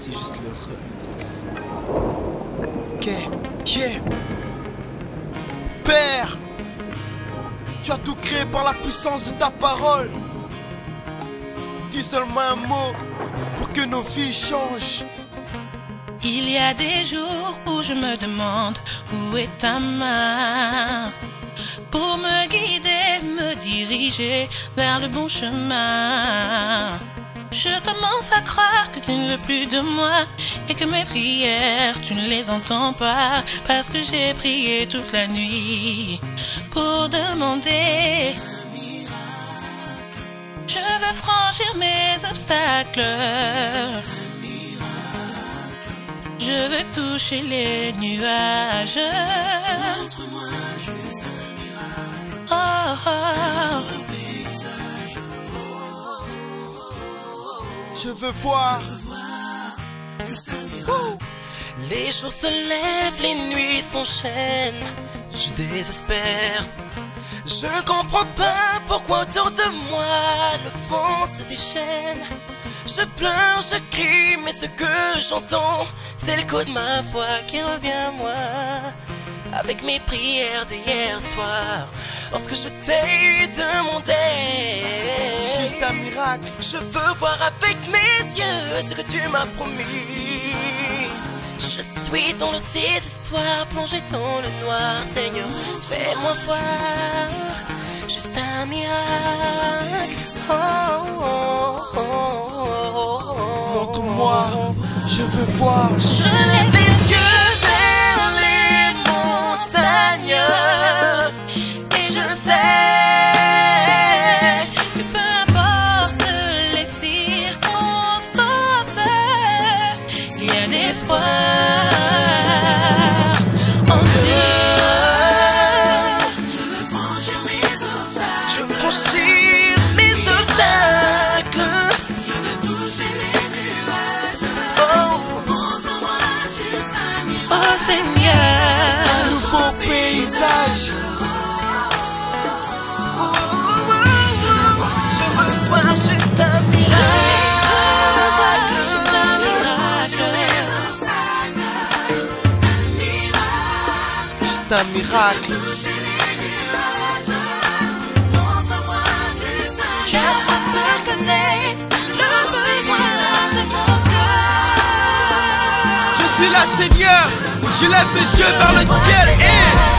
C'est juste le remix. Ok, ok. Père, tu as tout créé par la puissance de ta parole. Dis seulement un mot pour que nos vies changent. Il y a des jours où je me demande où est ta main pour me guider, me diriger vers le bon chemin. Je commence à croire que tu ne veux plus de moi et que mes prières, tu ne les entends pas parce que j'ai prié toute la nuit pour demander. Je veux franchir mes obstacles. Je veux toucher les nuages. Oh, oh. Je veux voir. Les jours se lèvent, les nuits s'enchaînent. Je désespère. Je ne comprends pas pourquoi autour de moi le vent se déchaîne. Je pleure, je crie, mais ce que j'entends, c'est coup de ma foi qui revient à moi. Avec mes prières d'hier soir, lorsque je t'ai demandé. Je veux voir avec mes yeux ce que tu m'as promis. Je suis dans le désespoir, plongé dans le noir, Seigneur. Fais-moi voir juste un miracle. Oh, oh, oh, oh, oh. Montre-moi. Je veux voir. Je a l'espoir en Dieu. Je veux franchir mes obstacles. Je veux franchir mes obstacles. Je veux toucher les nuages. Oh, Oh Seigneur, Nouveau paysage. Mon cœur. Je suis là, Seigneur. Je lève mes yeux vers le ciel et